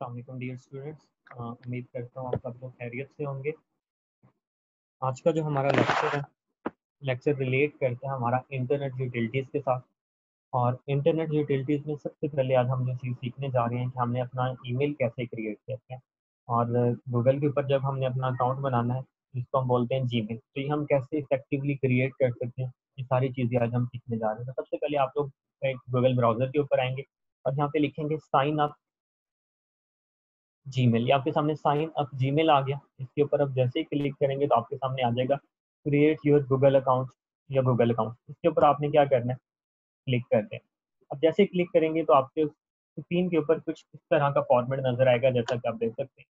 अस्सलाम dear students उम्मीद करता हूँ आप सब लोग खैरियत से होंगे। आज का जो हमारा लेक्चर है लेक्चर रिलेट करते हैं हमारा इंटरनेट यूटिलिटीज़ के साथ। और इंटरनेट यूटिलिटीज़ में सबसे पहले आज हम जो चीज़ सीखने जा रहे हैं कि हमने अपना ईमेल कैसे क्रिएट करते हैं। और गूगल के ऊपर जब हमने अपना अकाउंट बनाना है, जिसको हम बोलते हैं जी तो ये हम कैसे इफेक्टिवली क्रिएट कर सकते हैं, ये सारी चीज़ें आज हम सीखने जा रहे हैं। तो सबसे पहले आप लोग गूगल ब्राउज़र के ऊपर आएँगे और यहाँ पे लिखेंगे साइन अप जी मेल आपके सामने साइन अप जी मेल आ गया। इसके ऊपर आप जैसे ही क्लिक करेंगे तो आपके सामने आ जाएगा क्रिएट योर गूगल अकाउंट या गूगल अकाउंट इसके ऊपर आपने क्या करना है? क्लिक कर दें अब जैसे ही क्लिक करेंगे तो आपके स्क्रीन के ऊपर कुछ इस तरह का फॉर्मेट नज़र आएगा जैसा कि आप देख सकते हैं।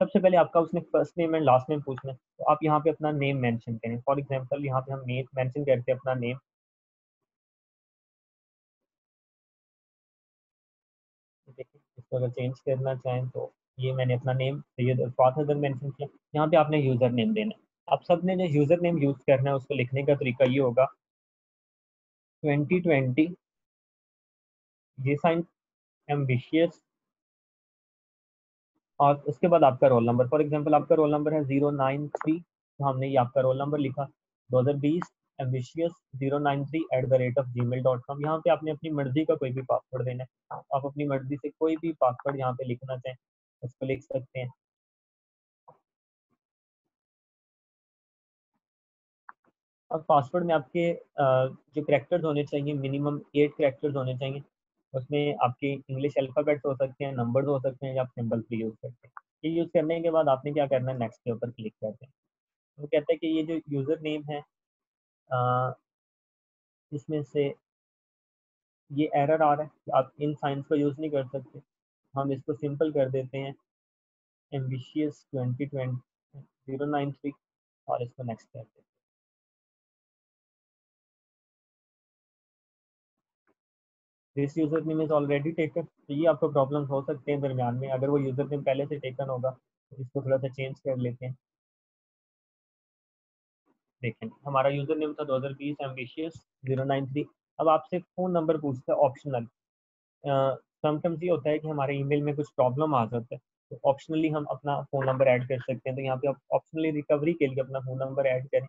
सबसे पहले आपका उसने first name and last name पूछना है। तो आप यहाँ पे अपना नेम मेंशन करें। फॉर एग्जांपल यहाँ पे हम नेम मेंशन करते हैं अपना नेम इसको अगर चेंज करना चाहें तो ये मैंने अपना नेम सैयद हजर मैंशन किया, यहाँ पे आपने यूज़र नेम देना है। आप सबने जो यूज़र नेम यूज़ करना है, उसको लिखने का तरीका ये होगा। 2020 ये साइन एम्बिशियस और उसके बाद आपका रोल नंबर फॉर एग्जांपल आपका रोल नंबर है ज़ीरो नाइन थ्री तो हमने ये आपका रोल नंबर लिखा। 2020 ambitious zero nine three at the rate of Gmail dot com यहाँ पे आपने अपनी मर्ज़ी का कोई भी पासवर्ड देना है। आप अपनी मर्ज़ी से कोई भी पासवर्ड यहाँ पे लिखना चाहें, उसको लिख सकते हैं। और पासवर्ड में आपके जो करेक्टर्स होने चाहिए मिनिमम एट करेक्टर्स होने चाहिए, उसमें आपके इंग्लिश अल्फ़ाबेट्स हो सकते हैं नंबर्स हो सकते हैं, या आप सिंबल्स भी यूज़ करते हैं। ये यूज़ करने के बाद आपने क्या करना है नेक्स्ट के ऊपर क्लिक करते हैं। वो कहते हैं कि ये जो यूज़र नेम है इसमें से ये एरर आ रहा है कि आप इन साइंस को यूज़ नहीं कर सकते। हम इसको सिंपल कर देते हैं, ambitious twenty twenty, zero nine three, और इसको नेक्स्ट कर देते हैं। This user name is already taken तो ये आपको प्रॉब्लम्स हो सकते हैं दरमियान में, अगर वो यूज़र नेम पहले से टेकन होगा तो इसको थोड़ा सा चेंज कर लेते हैं। देखें हमारा यूज़र नेम था 2020 एम्बिशियस ज़ीरो नाइन थ्री अब आपसे फ़ोन नंबर पूछता है ऑप्शनल समटाइम्स ये होता है कि हमारे ईमेल में कुछ प्रॉब्लम आ जाता है तो ऑप्शनली हम अपना फ़ोन नंबर ऐड कर सकते हैं। तो यहाँ पे आप ऑप्शनली रिकवरी के लिए अपना फ़ोन नंबर ऐड करें।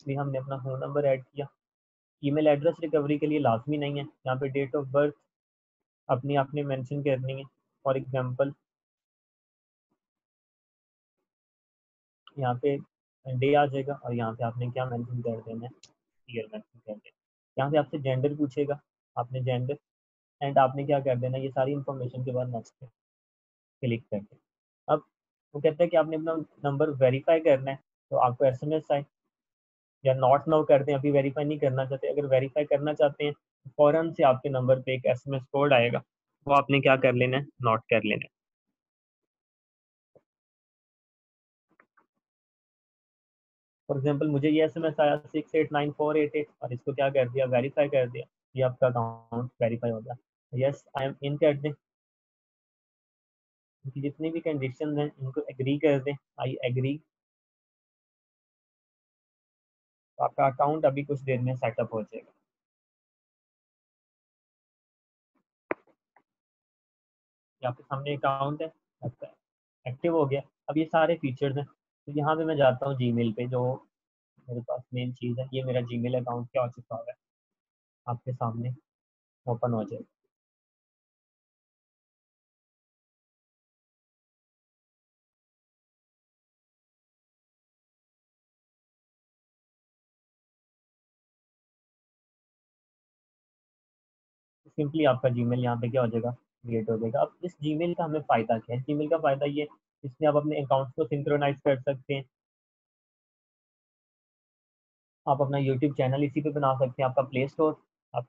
इसलिए हमने अपना फ़ोन नंबर ऐड किया। ईमेल एड्रेस रिकवरी के लिए लाजमी नहीं है। यहाँ पे डेट ऑफ़ बर्थ अपनी आपने मेंशन करनी है। फॉर एग्जांपल यहाँ पे डे आ जाएगा और यहाँ पे आपने क्या मेंशन कर देना है? ईयर मेंशन कर देना यहाँ पे आपसे जेंडर पूछेगा, आपने जेंडर एंड आपने क्या कर देना ये सारी इन्फॉर्मेशन के बाद नेक्स्ट पे क्लिक कर अब वो कहते हैं कि आपने अपना नंबर वेरीफाई करना है तो आपको एस एम एस आए। या नॉट नाउ कर दें, अभी वेरीफाई नहीं करना चाहते। अगर वेरीफाई करना चाहते हैं तो फ़ौरन से आपके नंबर पे एक एस एम एस कोड आएगा। वो आपने क्या कर लेना है? नोट कर लेना है। फॉर एग्जांपल मुझे ये एसएमएस आया six eight nine four eight eight और इसको क्या कर दिया? वेरीफाई कर दिया। ये आपका अकाउंट वेरीफाई हो गया। यस आई एम इन कर दें इनकी जितनी भी कंडीशन हैं, इनको एग्री कर दें। आई एग्री तो आपका अकाउंट अभी कुछ देर में सेटअप हो जाएगा। आपके सामने अकाउंट है। एक्टिव हो गया। अब ये सारे फीचर्स हैं। तो यहाँ पे मैं जाता हूँ जी पे, जो मेरे पास मेन चीज़ है, ये मेरा जी अकाउंट क्या हो चुका है आपके सामने ओपन हो जाएगा। सिंपली आपका जीमेल यहाँ पे क्या हो जाएगा? क्रिएट हो जाएगा। अब इस जीमेल का हमें फ़ायदा क्या है? जीमेल का फ़ायदा ये इसमें आप अपने अकाउंट्स को सिंक्रोनाइज कर सकते हैं। आप अपना यूट्यूब चैनल इसी पे बना सकते हैं आपका प्ले स्टोर आप,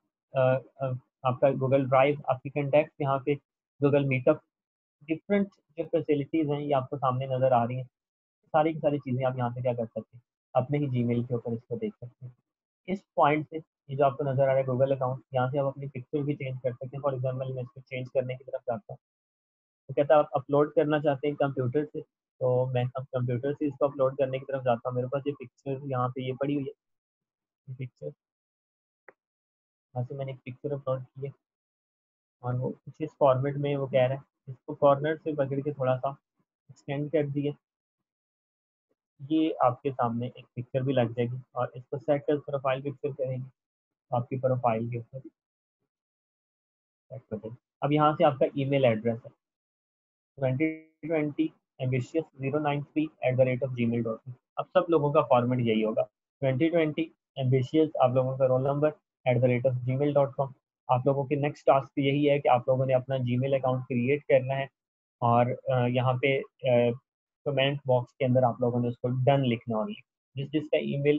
आपका गूगल ड्राइव आपकी कंटेक्ट यहाँ पे गूगल मीटअप डिफरेंट जो फैसिलिटीज़ हैं ये आपको सामने नज़र आ रही हैं। सारी की सारी चीज़ें आप यहाँ पे क्या कर सकते हैं अपने ही जी के ऊपर इसको देख सकते हैं। इस पॉइंट से ये जो आपको नज़र आ रहा है गूगल अकाउंट यहाँ से आप अपनी पिक्चर भी चेंज कर सकते हैं। फॉर एग्ज़ाम्पल मैं इसको चेंज करने की तरफ़ जाता हूँ। तो कहता है, आप अपलोड करना चाहते हैं कंप्यूटर से तो मैं अब कंप्यूटर से इसको अपलोड करने की तरफ़ जाता हूँ। मेरे पास ये पिक्चर यहाँ पे ये पड़ी हुई है। पिक्चर यहाँ से मैंने एक पिक्चर अपलोड की है और वो कुछ इस फॉर्मेट में वो कह रहा है। इसको कॉर्नर से पकड़ के थोड़ा सा एक्सटेंड कर दिए ये आपके सामने एक पिक्चर भी लग जाएगी और इसको सेट कर प्रोफ़ाइल पिक्चर करेंगे आपकी प्रोफ़ाइल के ऊपर। अब यहाँ से आपका ईमेल एड्रेस है। Three at the rate of Gmail dot com अब सब लोगों का फॉर्मेट यही होगा। ट्वेंटी ट्वेंटी एम्बिशियस आप लोगों का roll number at the rate of Gmail dot com आप लोगों के नेक्स्ट टास्क यही है कि आप लोगों ने अपना जी मेल अकाउंट क्रिएट करना है और यहाँ पे कमेंट बॉक्स के अंदर आप लोगों ने उसको डन लिखना होगी जिस जिसका ईमेल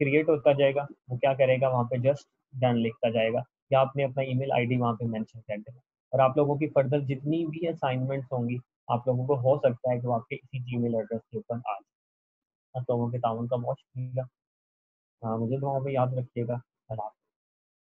क्रिएट होता जाएगा, वो क्या करेगा? वहाँ पे जस्ट डन लिखता जाएगा। या आपने अपना ईमेल आईडी वहाँ पे मेंशन कर देना। और आप लोगों की फर्दर जितनी भी असाइनमेंट्स होंगी, आप लोगों को हो सकता है कि वो आपके इसी जी मेल एड्रेस के ऊपर आ जाए। आप लोगों के ताउन का बहुत शुक्रिया। हाँ मुझे दुआओं पर याद रखिएगा। अल्लाह